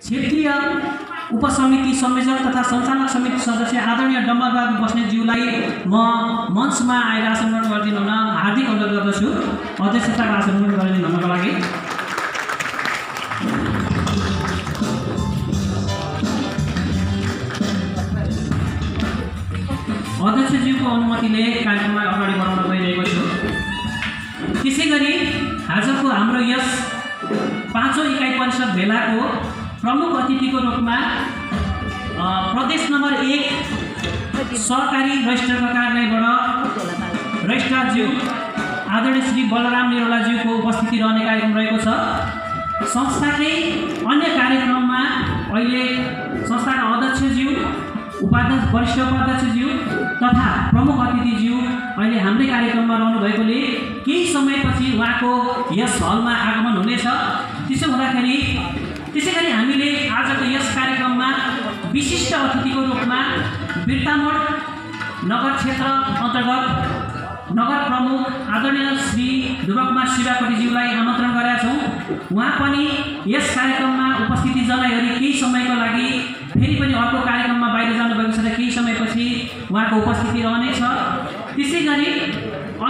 क्षेत्रीय उपसमिति संयोजक तथा सञ्चालक समिति सदस्य आदरणीय डम्बरबहादुर बस्नेतज्यूलाई म मञ्चमा आएर आसन ग्रहण गरिदिनु हुन हार्दिक अनुरोध गर्दछु। अध्यक्षताको आसन ग्रहण गरिदिनु हुनको लागि। अध्यक्षज्यूको अनुमतिले कार्यक्रमलाई अगाडि बढाउन गइरहेको छु। त्यसै गरी आजको हाम्रो यस पाँचौँ इकाइ परिषद भेलाको प्रमुख अतिथिको रूपमा प्रदेश नम्बर एक सहकारी रजिस्ट्रारको कार्यालयबाट रजिस्ट्रारज्यू आदरणीय श्री बलराम निरौलाज्यूको उपस्थिति रहने कार्यक्रम रहेको छ। संस्थाकै अन्य कार्यक्रममा अहिले संस्थाका अध्यक्षज्यू उपाध्यक्ष वरिष्ठ उपाध्यक्षज्यू तथा प्रमुख अतिथिज्यू अहिले हाम्रै कार्यक्रममा रहनु भएकोले केही समयपछि उहाँको यस हलमा आगमन हुनेछ। त्यसो हुँदाखेरि त्यसै गरी हामीले आजको यस कार्यक्रममा विशिष्ट अतिथिको रूपमा बिर्तामोड नगर क्षेत्र अन्तर्गत नगर प्रमुख आदरणीय श्री ध्रुवकुमार शिवाकोटीज्यूलाई आमन्त्रण गरेका छौँ। उहाँ पनि यस कार्यक्रममा उपस्थिति जनाइवरी केही समयको लागि फेरि पनि अर्को कार्यक्रममा बाहिर जानुभएको छ र केही समयपछि उहाँको उपस्थिति रहनेछ त्यसै गरी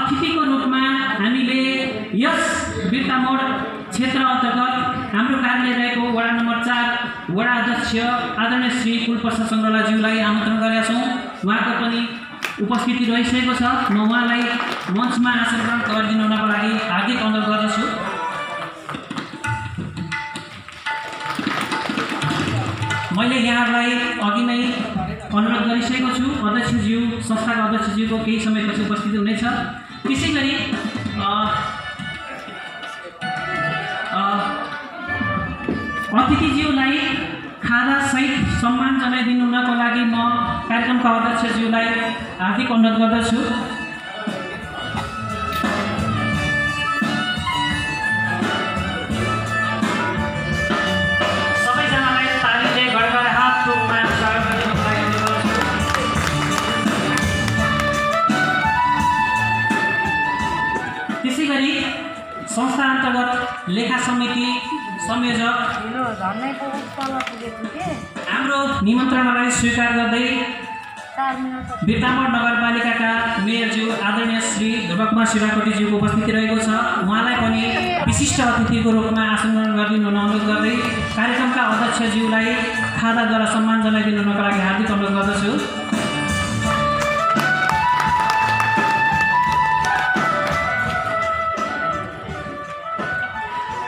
अतिथिको रूपमा हामीले यस बिर्तामोड क्षेत्र अन्तर्गत हाम्रो कार्यालय रहेको वडा नम्बर चार वडा अध्यक्ष आदरणीय श्री कुलप्रसाद सङ्ग्रलाज्यूलाई आमन्त्रण गरेका छौँ। उहाँको पनि उपस्थिति रहिसकेको छ। म उहाँलाई मञ्चमा आसन ग्रहण गरिदिनु हुनको लागि हार्दिक अनुरोध गर्दछु। मैले यहाँहरूलाई अघि नै अनुरोध गरिसकेको छु। अध्यक्षज्यू संस्थाका अध्यक्षज्यूको केही समयपछि उपस्थिति हुनेछ। त्यसै गरी अतिथिज्यूलाई खादासहित सम्मान जनाइदिनु हुनको लागि म कार्यक्रमका अध्यक्षज्यूलाई हार्दिक अनुरोध गर्दछु। त्यसै गरी संस्था अन्तर्गत लेखा समिति संयोजक हाम्रो निमन्त्रणालाई स्वीकार गर्दै बिर्तामोड नगरपालिकाका मेयरज्यू आदरणीय श्री ध्रुवकुमार शिवाकोटीज्यूको उपस्थिति रहेको छ। उहाँलाई पनि विशिष्ट अतिथिको रूपमा आसन ग्रहण गरिदिनु हुन अनुरोध गर्दै कार्यक्रमका अध्यक्षज्यूलाई खादाद्वारा सम्मान जनाइदिनु हुनको लागि हार्दिक अनुरोध गर्दछु।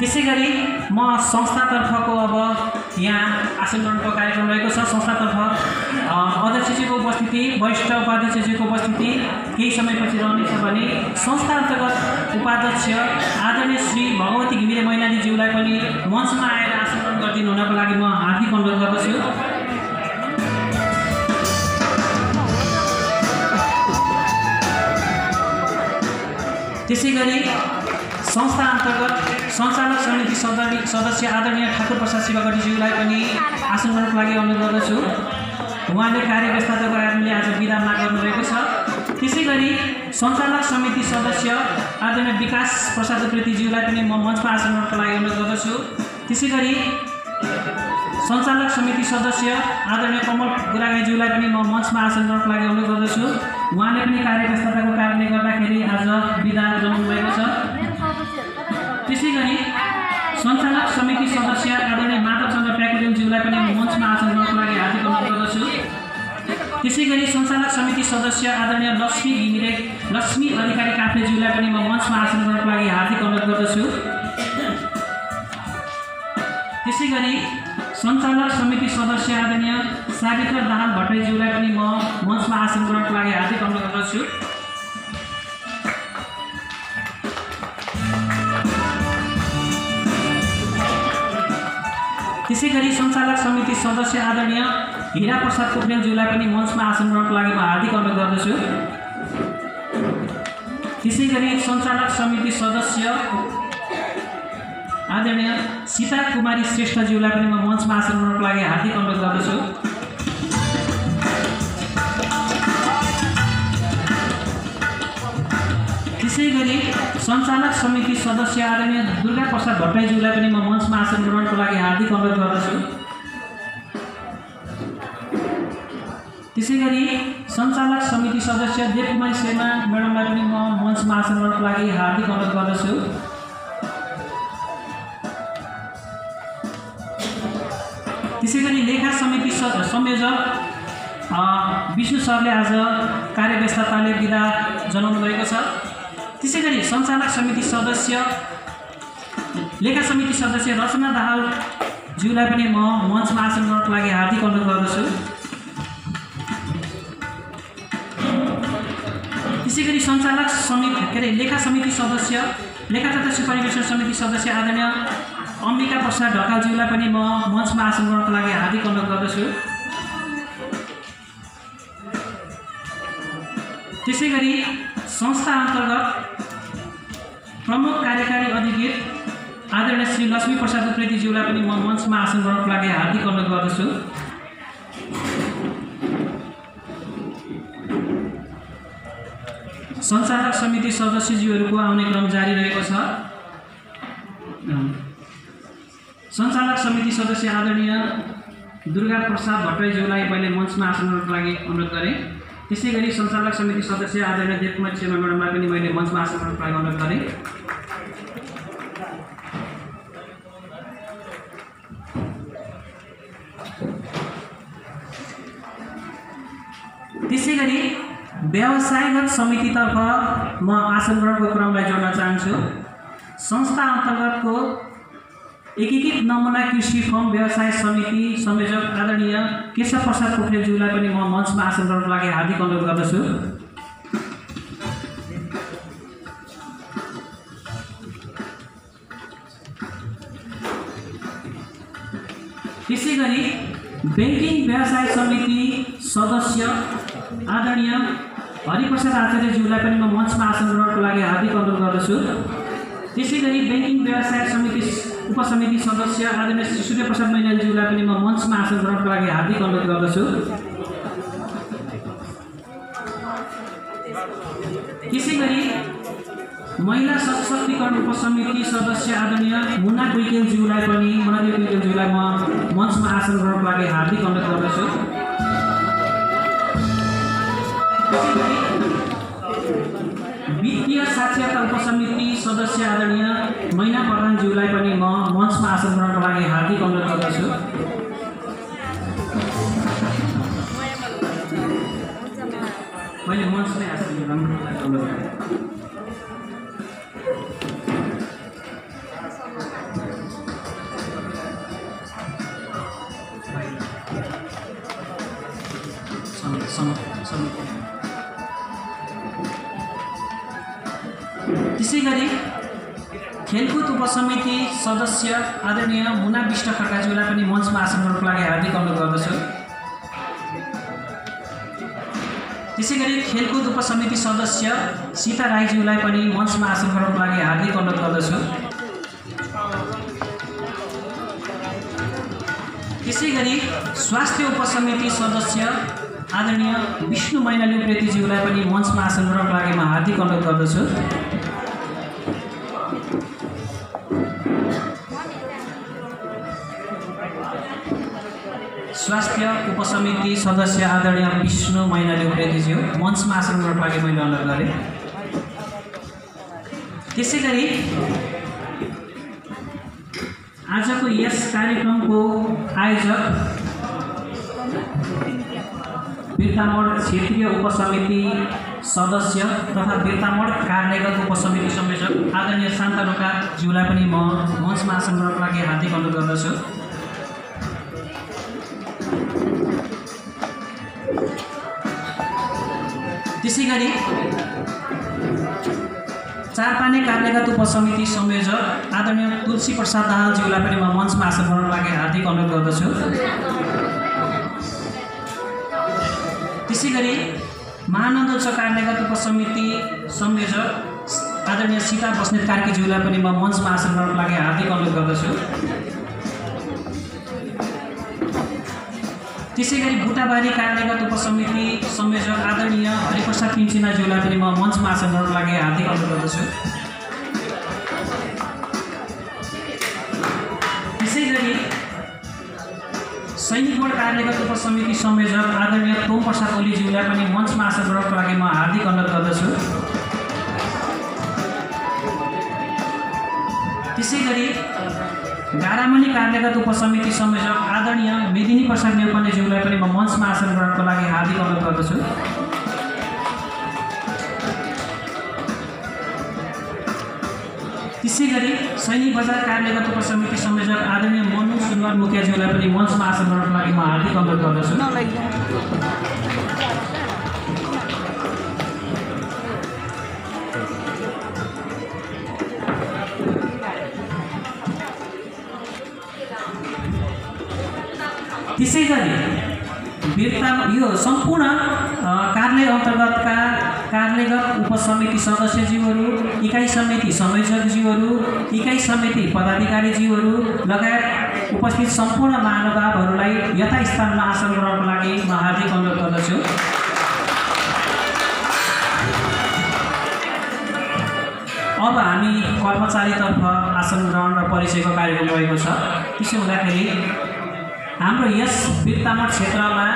त्यसै गरी म संस्थातर्फको अब यहाँ आसन ग्रहणको कार्यक्रम रहेको छ। संस्थातर्फ अ, अध्यक्षज्यूको उपस्थिति वरिष्ठ उपाध्यक्षज्यूको उपस्थिति केही समयपछि रहनेछ भने संस्था अन्तर्गत उपाध्यक्ष आदरणीय श्री भगवती घिमिरे मैनालीज्यूलाई पनि मञ्चमा आएर आसन ग्रहण गरिदिनु हुनको लागि म हार्दिक अनुरोध गर्दछु। त्यसै गरी संस्था अन्तर्गत सञ्चालक समिति सदस्य आदरणीय ठाकुर प्रसाद शिवगढीज्यूलाई पनि आसन ग्रहणको लागि अनुरोध गर्दछु। उहाँले कार्य व्यस्तताको कारणले आज विदा माग गर्नुभएको छ। त्यसै गरी सञ्चालक समिति सदस्य आदरणीय विकास प्रसाद उप्रेतीज्यूलाई पनि म मञ्चमा आसन ग्रहणको लागि अनुरोध गर्दछु। त्यसै गरी सञ्चालक समिति सदस्य आदरणीय कमल गुरागाईज्यूलाई पनि म मञ्चमा आसन ग्रहणको लागि अनुरोध गर्दछु। उहाँले पनि कार्य व्यस्तताको कारणले गर्दाखेरि आज विदा जनाउनु भएको छ। त्यसै गरी सञ्चालक समिति सदस्य आदरणीय माधवचन्द्र प्याकुदेनज्यूलाई पनि मञ्चमा आसन ग्रहणको लागि हार्दिक अनुरोध गर्दछु। त्यसै गरी सञ्चालक समिति सदस्य आदरणीय लक्ष्मी घिमिरे लक्ष्मी अधिकारी काफ्लेज्यूलाई पनि म मञ्चमा आसन ग्रहणको लागि हार्दिक अनुरोध गर्दछु। त्यसै गरी सञ्चालक समिति सदस्य आदरणीय सावित्र दाहाल भट्टराईज्यूलाई पनि म मञ्चमा आसन ग्रहणको लागि हार्दिक अनुरोध गर्दछु। त्यसै गरी सञ्चालक समिति सदस्य आदरणीय हिरा प्रसाद पोखरेलज्यूलाई पनि मञ्चमा आसन ग्रहणको लागि म हार्दिक अनुरोध गर्दछु। त्यसै गरी सञ्चालक समिति सदस्य आदरणीय सीता कुमारी श्रेष्ठज्यूलाई पनि म मञ्चमा आसन ग्रहणको लागि हार्दिक अनुरोध गर्दछु। त्यसै गरी सञ्चालक समिति सदस्य आदरणीय दुर्गा प्रसाद भट्टराईज्यूलाई पनि म मञ्चमा आसन ग्रहणको लागि हार्दिक अनुरोध गर्दछु। त्यसै गरी सञ्चालक समिति सदस्य देवकुमारी शर्मा म्याडमलाई पनि म मञ्चमा आसन ग्रहणको लागि हार्दिक अनुरोध गर्दछु। त्यसै गरी लेखा समिति संयोजक विष्णु सरले आज कार्यव्यस्तताले बिदा जनाउनु भएको छ। त्यसै गरी सञ्चालक समिति सदस्य लेखा समिति सदस्य रचना दाहाल ज्यूलाई पनि म मञ्चमा आसन गर्नको लागि हार्दिक अनुरोध गर्दछु। त्यसै गरी सञ्चालक समिति के अरे लेखा समिति सदस्य लेखा तथा सुपरिवेशन समिति सदस्य आदरणीय अम्बिका प्रसाद ढकालज्यूलाई पनि म मञ्चमा आसन गर्नको लागि हार्दिक अनुरोध गर्दछु। त्यसै गरी संस्था अन्तर्गत प्रमुख कार्यकारी अधिकृत आदरणीय श्री लक्ष्मी प्रसाद उप्रेतीज्यूलाई पनि म मञ्चमा आसन गर्नको लागि हार्दिक अनुरोध गर्दछु। सञ्चालक समिति सदस्यज्यूहरूको आउने क्रम जारी रहेको छ। सञ्चालक समिति सदस्य आदरणीय दुर्गा प्रसाद भट्टराईज्यूलाई पहिले मञ्चमा आसन गर्नको लागि अनुरोध गरेँ। त्यसै गरी सञ्चालक समिति सदस्य आदरणीय देवकुमार शर्मा म्याडमलाई पनि मैले मञ्चमा आसन लागि अनुरोध गरेँ। त्यसै गरी व्यवसायगत समितितर्फ म आसन ग्रहणको क्रमलाई जोड्न चाहन्छु। संस्था अन्तर्गतको एकीकृत नमुना कृषि फर्म व्यवसाय समिति संयोजक आदरणीय केशव प्रसाद पोखरेलज्यूलाई पनि म मञ्चमा आसन गर्नको लागि हार्दिक अनुरोध गर्दछु। त्यसै गरी ब्याङ्किङ व्यवसाय समिति सदस्य आदरणीय हरिप्रसाद आचार्यज्यूलाई पनि म मञ्चमा आसन ग्रहणको लागि हार्दिक अनुरोध गर्दछु। त्यसै गरी ब्याङ्किङ व्यवसाय समिति उपसमिति सदस्य आदरणीय श्री सूर्यप्रसाद मैनालीज्यूलाई पनि म मञ्चमा आसन ग्रहणको लागि हार्दिक अनुरोध गर्दछु। त्यसै गरी महिला सशक्तिकरण उपसमिति सदस्य आदरणीय मुना कुइकेलज्यूलाई पनि मुनादेव कुइकेलज्यूलाई म मञ्चमा आसन ग्रहणको लागि हार्दिक अनुरोध गर्दछु। साक्षरता उपसमिति सदस्य आदरणीय मैना प्रधानज्यूलाई पनि म मञ्चमा आसन ग्रहणको लागि हार्दिक अनुरोध गर्दछु। मैले मञ्चमै आसन अनुरोध गरेँ। सम- त्यसै गरी खेलकुद उपसमिति सदस्य आदरणीय मुना विष्ट खड्काज्यूलाई पनि मञ्चमा आसन गर्नको लागि हार्दिक अनुरोध गर्दछु। त्यसै गरी खेलकुद उपसमिति सदस्य सीता राईज्यूलाई पनि मञ्चमा आसन गर्नको लागि हार्दिक अनुरोध गर्दछु। त्यसै गरी स्वास्थ्य उपसमिति सदस्य आदरणीय विष्णु मैनाली उप्रेतीज्यूलाई पनि मञ्चमा आसन ग्रहणको लागि म हार्दिक अनुरोध गर्दछु। स्वास्थ्य उपसमिति सदस्य आदरणीय विष्णु मैनाली उप्रेतीज्यू मञ्चमा गर्नको लागि मैले अनुरोध गरेँ। त्यसै गरी आजको यस कार्यक्रमको आयोजक बिर्तामोड क्षेत्रीय उपसमिति सदस्य तथा बिर्तामोड कार्यालयगत उपसमिति संयोजक आदरणीय शान्ता रोकाज्यूलाई पनि म मञ्चमा गर्नको लागि हार्दिक अनुरोध गर्दछु। त्यसै गरी चारपाने कार्यालयगत उपसमिति संयोजक आदरणीय तुलसी प्रसाद दाहालज्यूलाई पनि म मञ्चमा आसन गर्नको लागि हार्दिक अनुरोध गर्दछु। त्यसै गरी महानन्द उच्च कार्यालयगत उपसमिति संयोजक आदरणीय सीता बस्नेत कार्कीज्यूलाई पनि म मञ्चमा आसन गर्नको लागि हार्दिक अनुरोध गर्दछु। त्यसै गरी बुटाबारी कार्यगत उपसमिति संयोजक आदरणीय हरिप्रसाद पिन्चिनाज्यूलाई पनि म मञ्चमा आसन गर्नको लागि हार्दिक अनुरोध गर्दछु। त्यसै गरी सैनिक बोर्ड कार्यगत उपसमिति संयोजक आदरणीय तोम प्रसाद ओलीज्यूलाई पनि मञ्चमा आसन गर्नको लागि म हार्दिक अनुरोध गर्दछु। त्यसै गरी गारामली कार्यगत उपसमिति संयोजक आदरणीय मेदिनी प्रसाद नेउपानेज्यूलाई पनि म मञ्चमा आसन ग्रहणको लागि हार्दिक अनुरोध गर्दछु। त्यसै गरी सैनिक बजार कार्यगत उपसमिति संयोजक आदरणीय मनु सुनवार मुखियाज्यूलाई पनि मञ्चमा आसन ग्रहणको लागि म हार्दिक अनुरोध गर्दछु। त्यसै गरी वीरता यो सम्पूर्ण कार्यालय अन्तर्गतका कार्यालयगत उपसमिति सदस्यज्यूहरू इकाइ समिति संयोजकज्यूहरू इकाइ समिति पदाधिकारीज्यूहरू लगायत उपस्थित सम्पूर्ण महानुभावहरूलाई यथास्थानमा आसन ग्रहणको लागि म हार्दिक अनुरोध गर्दछु। अब हामी कर्मचारीतर्फ आसन ग्रहण र परिचयको कार्यक्रम रहेको छ। त्यसो हुँदाखेरि हाम्रो यस बिर्तामठ क्षेत्रमा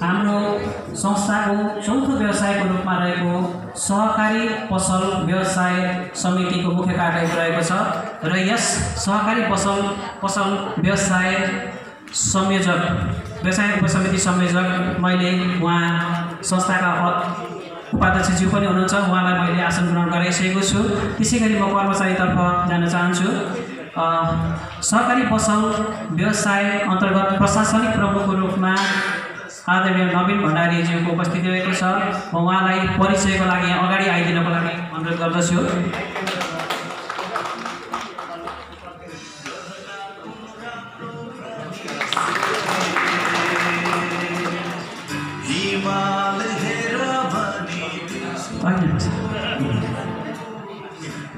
हाम्रो संस्थाको चौथो व्यवसायको रूपमा रहेको सहकारी पसल व्यवसाय समितिको मुख्य कार्यालय रहेको छ र यस सहकारी पसल पसल व्यवसाय संयोजक व्यवसाय उपसमिति संयोजक मैले उहाँ संस्थाका उपाध्यक्षज्यू पनि हुनुहुन्छ। उहाँलाई मैले आसन ग्रहण गराइसकेको छु। त्यसै गरी म कर्मचारीतर्फ जान चाहन्छु। सहकारी पसल व्यवसाय अन्तर्गत प्रशासनिक प्रमुखको रूपमा आदरणीय नवीन भण्डारीज्यूको उपस्थिति रहेको छ। म उहाँलाई परिचयको लागि अगाडि आइदिनको लागि अनुरोध गर्दछु।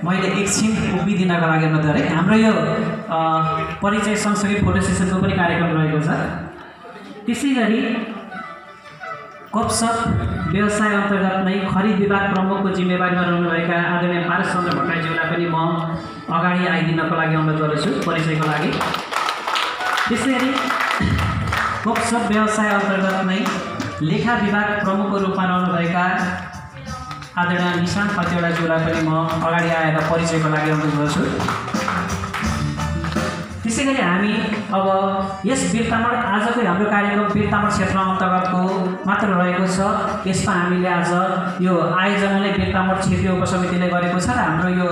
मैले एकछिन उभिदिनको लागि अनुरोध गरेँ हाम्रो यो परिचय सँगसँगै फोटो सेसनको पनि कार्यक्रम रहेको छ। त्यसै गरी कपसप व्यवसाय अन्तर्गत नै खरिद विभाग प्रमुखको जिम्मेवारीमा रहनुभएका आदरणीय पारस चन्द्र भट्टराईज्यूलाई पनि म अगाडि आइदिनको लागि अनुरोध गर्दछु परिचयको लागि। त्यसै गरी कपसप व्यवसाय अन्तर्गत नै लेखा विभाग प्रमुखको रूपमा रहनुभएका आदरणीय निशान्त खतिवडाज्यूलाई पनि म अगाडि आएर परिचयको लागि अनुरोध गर्छु। त्यसै गरी हामी अब यस बिर्तामठ आजको हाम्रो कार्यक्रम बिर्तामठ क्षेत्र अन्तर्गतको मात्र रहेको छ। यसमा हामीले आज यो आयोजनाले बिर्तामठ क्षेत्रीय उपसमितिले गरेको छ र हाम्रो यो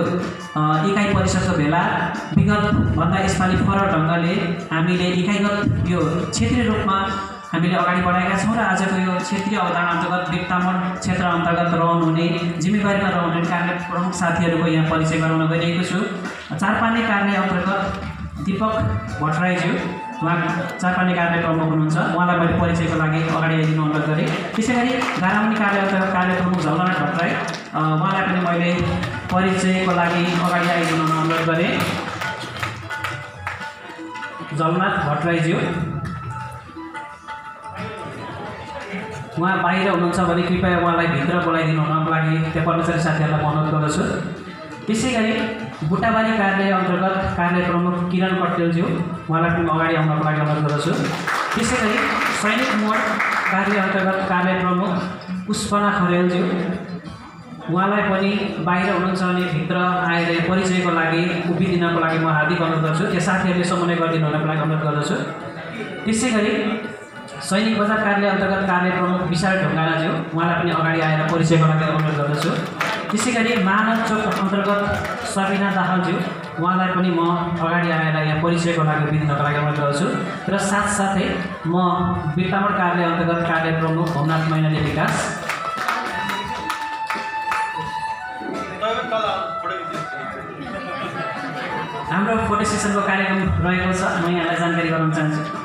इकाइ परिषदको भेला विगतभन्दा यसपालि फरक ढङ्गले हामीले इकाइगत यो क्षेत्रीय रूपमा हामीले अगाडि बढाएका छौँ र आजको यो क्षेत्रीय अवधारणा अन्तर्गत बिर्तामठ क्षेत्र अन्तर्गत रहनुहुने जिम्मेवारीमा रहनुहुने कार्य प्रमुख साथीहरूको यहाँ परिचय गराउन गइरहेको छु। चारपाने कार्य अन्तर्गत दिपक भट्टराईज्यू उहाँ चारपाने कार्य प्रमुख हुनुहुन्छ। उहाँलाई मैले परिचयको लागि अगाडि आइदिनु अनुरोध गरेँ। त्यसै गरी गारामुनि कार्य अन्तर्गत कार्य प्रमुख झलनाथ भट्टराई उहाँलाई पनि मैले परिचयको लागि अगाडि आइदिनु अनुरोध गरेँ। झलनाथ भट्टराईज्यू। उहाँ बाहिर हुनुहुन्छ भने कृपया उहाँलाई भित्र बोलाइदिनु हुनको लागि त्यो कर्मचारी साथीहरूलाई अनुरोध गर्दछु। त्यसै गरी बुट्टाबारी कार्यालय अन्तर्गत कार्यालय प्रमुख किरण पटेलज्यू उहाँलाई पनि अगाडि आउनको लागि अनुरोध गर्दछु। त्यसै गरी सैनिक मोड कार्य अन्तर्गत कार्यालय प्रमुख पुष्पना खरेलज्यू उहाँलाई पनि बाहिर हुनुहुन्छ भने भित्र आएर परिचयको लागि उभिदिनको लागि म हार्दिक अनुरोध गर्छु। त्यो साथीहरूले समन्वय गरिदिनु हुनको लागि अनुरोध गर्दछु। त्यसै गरी सैनिक बजार कार्यालय अन्तर्गत कार्य प्रमुख विशाल ढुङ्गालाज्यू उहाँलाई पनि अगाडि आएर परिचयको लागि अनुरोध गर्दछु। त्यसै गरी मानव चोक अन्तर्गत सबिना दाहालज्यू उहाँलाई पनि म अगाडि आएर यहाँ परिचयको लागि उभिदिनको लागि अनुरोध गर्छु र साथसाथै म बिर्तामठ कार्यालय अन्तर्गत कार्य प्रमुख होमनाथ मैनाली विकास। हाम्रो फोटो सेसनको कार्यक्रम रहेको छ म यहाँलाई जानकारी गराउन चाहन्छु।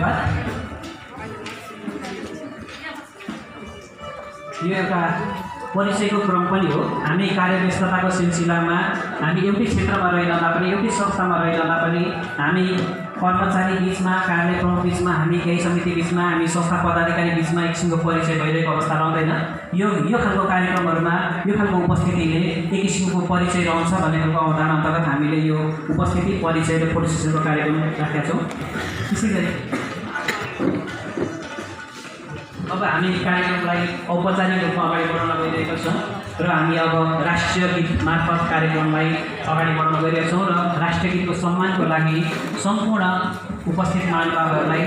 धन्यवाद। यो एउटा परिचयको क्रम पनि हो। हामी कार्यव्यस्तताको सिलसिलामा हामी एउटै क्षेत्रमा रहिरहँदा पनि एउटै संस्थामा रहिरहँदा पनि हामी कर्मचारी बिचमा कार्य प्रमुख बिचमा हामी केही समिति बिचमा हामी संस्था पदाधिकारी बिचमा एक किसिमको परिचय भइरहेको अवस्था रहँदैन। यो यो खालको कार्यक्रमहरूमा यो खालको उपस्थितिले एक किसिमको परिचय रहन्छ भन्ने खालको अवधारणा अन्तर्गत हामीले यो उपस्थिति परिचय र फोटो सेसनको कार्यक्रम राखेका छौँ। त्यसै गरी अब हामी कार्यक्रमलाई औपचारिक रूपमा अगाडि बढाउन गइरहेका छौँ र हामी अब राष्ट्रिय गीत मार्फत कार्यक्रमलाई अगाडि बढाउन गइरहेका छौँ र राष्ट्रिय गीतको सम्मानको लागि सम्पूर्ण उपस्थित महानुभावहरूलाई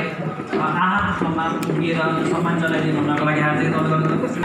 आहार ठाउँमा पुगेर सम्मान जनाइदिनु हुनको लागि हार्दिक अनुरोध गर्दछु।